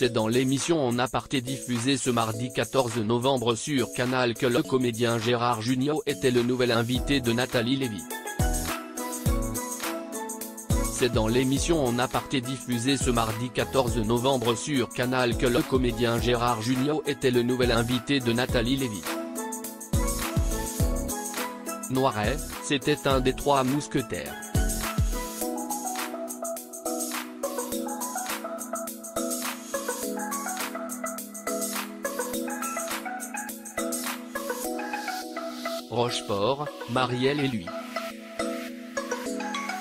C'est dans l'émission En aparté diffusée ce mardi 14 novembre sur Canal que le comédien Gérard Jugnot était le nouvel invité de Nathalie Lévy. C'est dans l'émission En aparté diffusée ce mardi 14 novembre sur Canal que le comédien Gérard Jugnot était le nouvel invité de Nathalie Lévy. Noiret, c'était un des trois mousquetaires. Rochefort, Marielle et lui.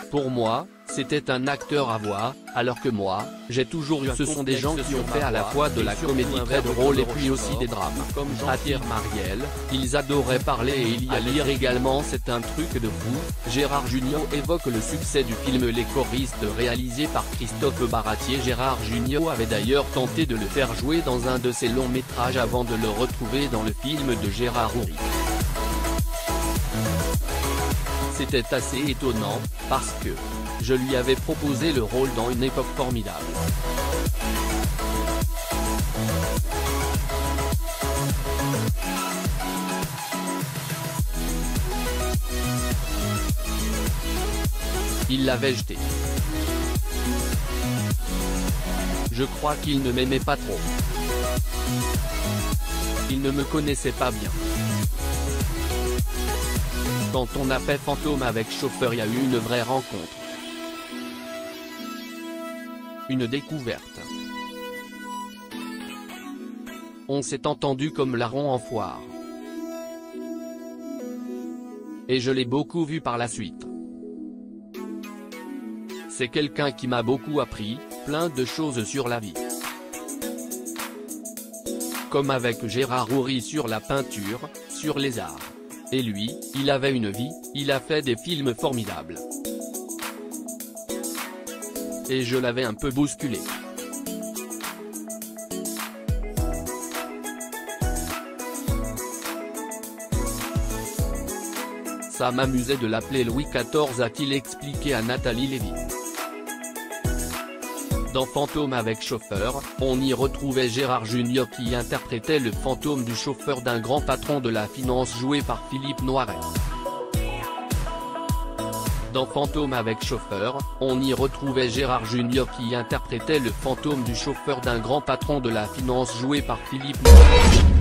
Pour moi, c'était un acteur à voir, alors que moi, j'ai toujours eu ce sont des gens qui ont fait à la fois de la comédie très drôle et puis aussi des drames. Comme Jean-Pierre Marielle, ils adoraient parler et il y a lire également c'est un truc de fou. Gérard Junior évoque le succès du film Les choristes réalisé par Christophe Baratier. Gérard Junior avait d'ailleurs tenté de le faire jouer dans un de ses longs métrages avant de le retrouver dans le film de Gérard Houry. C'était assez étonnant, parce que, je lui avais proposé le rôle dans une époque formidable. Il l'avait jeté. Je crois qu'il ne m'aimait pas trop. Il ne me connaissait pas bien. Quand on a fait Fantôme avec chauffeur il y a eu une vraie rencontre. Une découverte. On s'est entendu comme larron en foire. Et je l'ai beaucoup vu par la suite. C'est quelqu'un qui m'a beaucoup appris, plein de choses sur la vie. Comme avec Gérard Houry sur la peinture, sur les arts. Et lui, il avait une vie, il a fait des films formidables. Et je l'avais un peu bousculé. Ça m'amusait de l'appeler Louis XIV a-t-il expliqué à Nathalie Lévy. Dans Fantôme avec chauffeur, on y retrouvait Gérard Junior qui interprétait le fantôme du chauffeur d'un grand patron de la finance joué par Philippe Noiret. Dans Fantôme avec chauffeur, on y retrouvait Gérard Junior qui interprétait le fantôme du chauffeur d'un grand patron de la finance joué par Philippe Noiret.